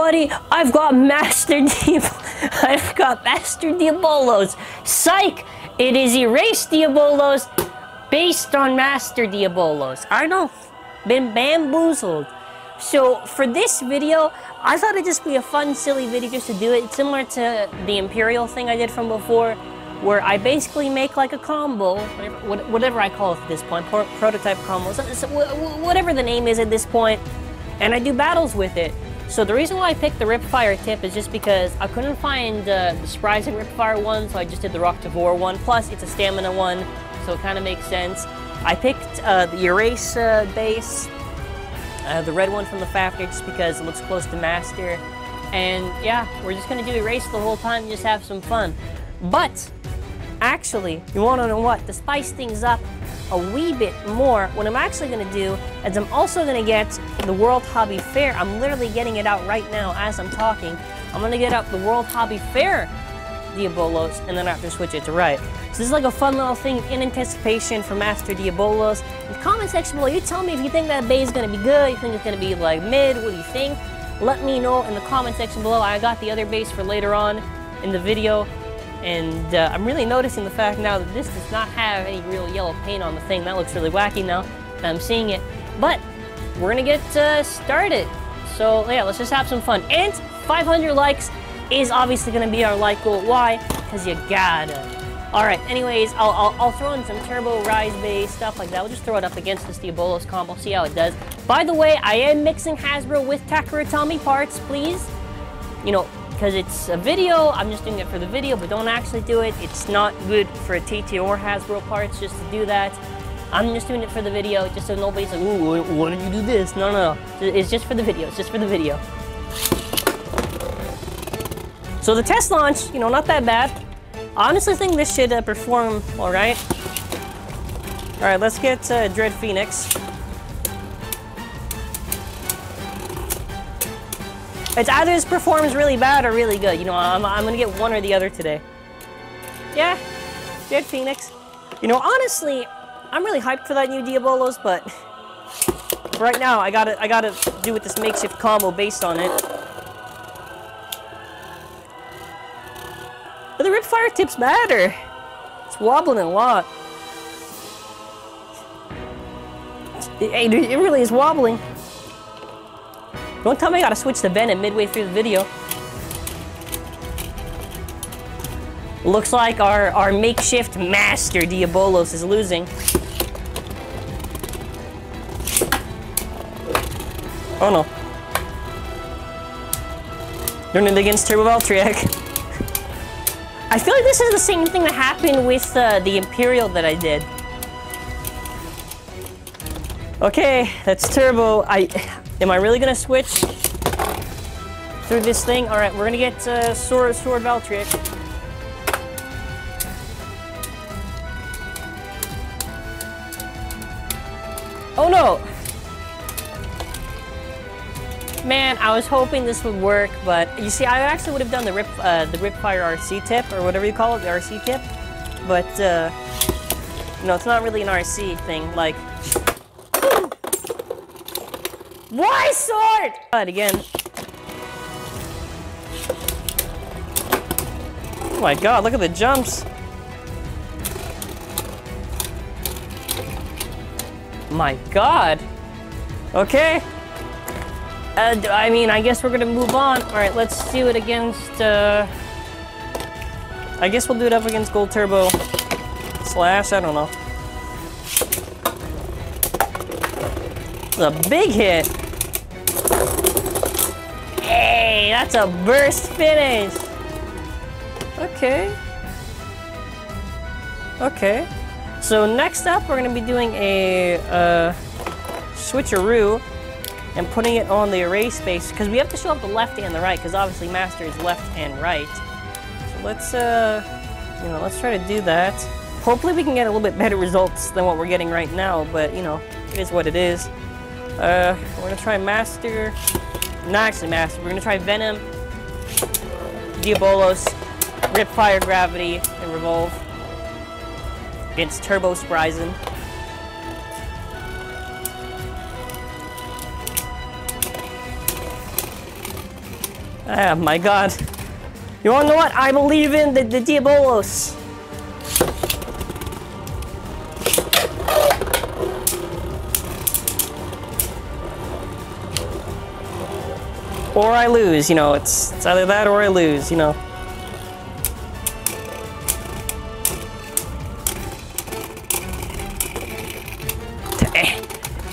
everybody, I've got Master Diab- I've got Master Diabolos. Psych! It is Erase Diabolos based on Master Diabolos. I know, been bamboozled. So for this video, I thought it'd just be a fun, silly video just to do it. It's similar to the Imperial thing I did from before, where I basically make like a combo, whatever, whatever I call it at this point, prototype combo, whatever the name is at this point, and I do battles with it. So the reason why I picked the Ripfire tip is just because I couldn't find uh, the Spryzen Ripfire one, so I just did the Rock Tavor one. Plus, it's a stamina one, so it kind of makes sense. I picked uh, the Erase uh, base, the red one from the factory, just because it looks close to Master. And yeah, we're just gonna do Erase the whole time, and just have some fun. But Actually, you wanna know what? To spice things up a wee bit more, what I'm actually gonna do is I'm also gonna get the World Hobby Fair. I'm literally getting it out right now as I'm talking. I'm gonna get out the World Hobby Fair Diabolos, and then I have to switch it to right. So this is like a fun little thing in anticipation for Master Diabolos. In the comment section below, you tell me if you think that bey is gonna be good, you think it's gonna be like mid, what do you think? Let me know in the comment section below. I got the other base for later on in the video. And uh, I'm really noticing the fact now that this does not have any real yellow paint on the thing. That looks really wacky now I'm seeing it. But we're gonna get uh, started. So yeah, let's just have some fun. And 500 likes is obviously gonna be our like goal. Why? Because you gotta. All right, anyways, I'll, I'll, I'll, throw in some Turbo Rise base, stuff like that. We'll just throw it up against this Diabolos combo, see how it does. By the way, I am mixing Hasbro with Takara Tomy parts, please. You know, because it's a video, I'm just doing it for the video, but don't actually do it. It's not good for a TT or Hasbro parts just to do that. I'm just doing it for the video, just so nobody's like, ooh, why don't you do this? No, no, no. It's just for the video. It's just for the video. So the test launch, you know, not that bad. Honestly think this should uh, perform all right. All right, let's get uh, Dread Phoenix. It's either his performance really bad or really good. You know, I'm, I'm gonna get one or the other today. Yeah, Dread Phoenix. You know, honestly, I'm really hyped for that new Diabolos, but right now I gotta I gotta do with this makeshift combo based on it. But the Ripfire tips matter. It's wobbling a lot. It, it really is wobbling. Don't tell me I gotta switch to Venom midway through the video. Looks like our, our makeshift master Diabolos is losing. Oh no. Doing it against Turbo Valtryek. I feel like this is the same thing that happened with uh, the Imperial that I did. Okay, that's Turbo. I Am I really gonna switch through this thing? All right, we're gonna get uh, Sword, Sword Valtryek. Oh no! Man, I was hoping this would work, but you see, I actually would have done the Rip, uh, the Ripfire RC tip, or whatever you call it, the RC tip. But, uh, no, it's not really an RC thing. Like, why sword? God, again. Oh my god, look at the jumps. My god. Okay. Uh, I mean, I guess we're gonna move on. All right, let's do it against, uh... I guess we'll do it up against Gold Turbo Slash, I don't know. A big hit. Hey, that's a burst finish. Okay. Okay. So next up, we're gonna be doing a uh, switcheroo and putting it on the Erase base because we have to show up the left and the right because obviously master is left and right. So let's, uh, you know, let's try to do that. Hopefully we can get a little bit better results than what we're getting right now, but you know, it is what it is. Uh, we're gonna try master. Not actually Master. We're gonna try Venom, Diabolos, Ripfire Gravity, and Revolve against Turbo Spryzen. Ah, my god. You wanna know what? I believe in the, the Diabolos. Or I lose, you know, it's, it's either that or I lose, you know.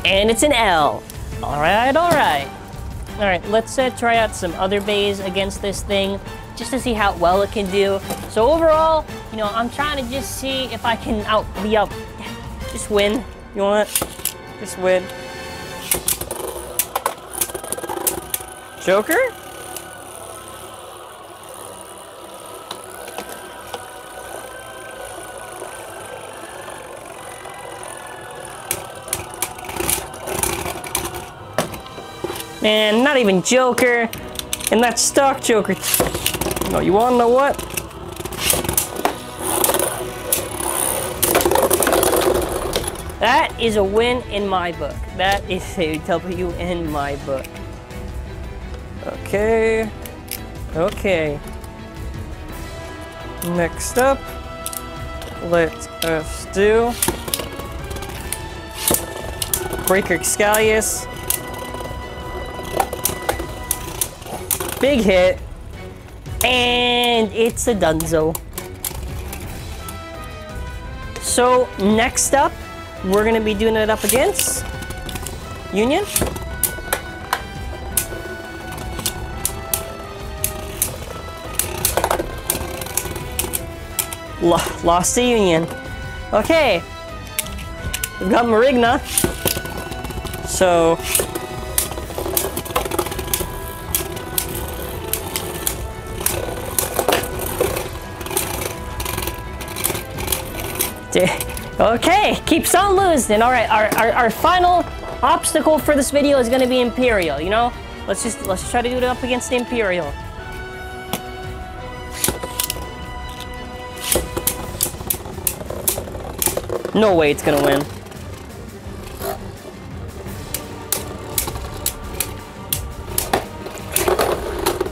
And it's an L. All right, all right. All right, let's uh, try out some other beys against this thing just to see how well it can do. So overall, you know, I'm trying to just see if I can out be out, just win. You want? Just win. Joker? And not even Joker. And that's stock Joker. No, you wanna know what? That is a win in my book. That is a W in my book. Okay. Okay. Next up, let us do Breaker Excalius. Big hit. And it's a dunzo. So next up, we're gonna be doing it up against Union. Lost the Union. Okay. We've got Marigna. So Okay, keeps on losing. All right, our, our, our final obstacle for this video is gonna be Imperial, you know? Let's just, let's try to do it up against Imperial. No way it's gonna win.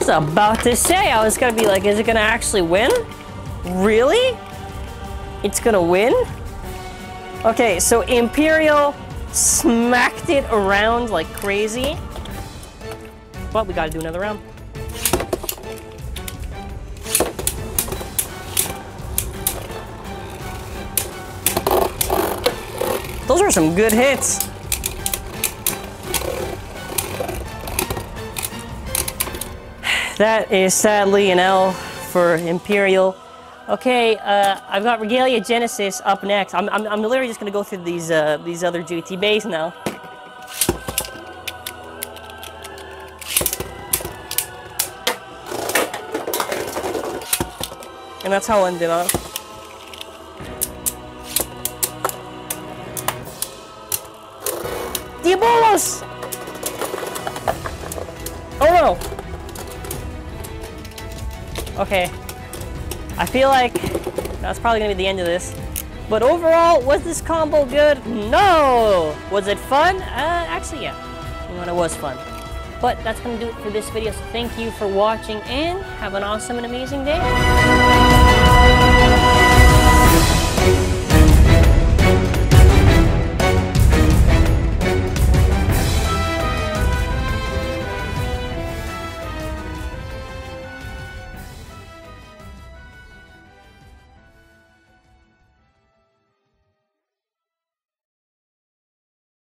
I was about to say, I was gonna be like, is it gonna actually win? Really? It's gonna win? Okay, so Imperial smacked it around like crazy. But we gotta do another round. Those are some good hits. That is sadly an L for Imperial. Okay, uh, I've got Regalia Genesis up next. I'm, I'm, I'm literally just going to go through these, uh, these other GT beys now. And that's how I ended up. Diabolos! Oh no! Okay. I feel like that's probably gonna be the end of this. But overall, was this combo good? No! Was it fun? Uh, actually, yeah. You know, it was fun. But that's gonna do it for this video, so thank you for watching and have an awesome and amazing day.